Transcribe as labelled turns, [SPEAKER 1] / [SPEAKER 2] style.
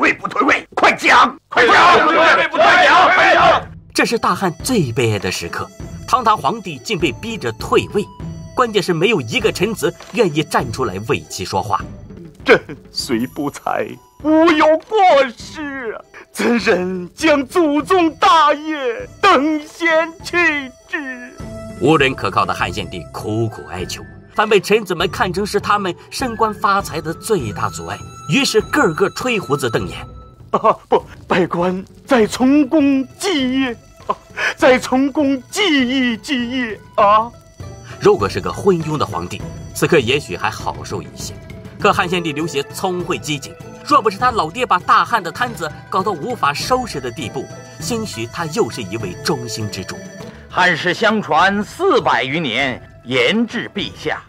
[SPEAKER 1] 位不退位？快讲！快讲！
[SPEAKER 2] 不退位不退讲！
[SPEAKER 1] 快讲！
[SPEAKER 3] 这是大汉最悲哀的时刻，堂堂皇帝竟被逼着退位，关键是没有一个臣子愿意站出来为其说话。
[SPEAKER 1] 朕虽不才，无有过失，怎忍将祖宗大业等闲弃之？
[SPEAKER 3] 无人可靠的汉献帝苦苦哀求，反被臣子们看成是他们升官发财的最大阻碍，于是个个吹胡子瞪眼。
[SPEAKER 1] 啊，不，百官再从公继业，啊，再从公继一继业啊！
[SPEAKER 3] 如果是个昏庸的皇帝，此刻也许还好受一些。可汉献帝刘协聪慧机警，若不是他老爹把大汉的摊子搞到无法收拾的地步，兴许他又是一位中兴之主。
[SPEAKER 2] 汉室相传四百余年，延至陛下，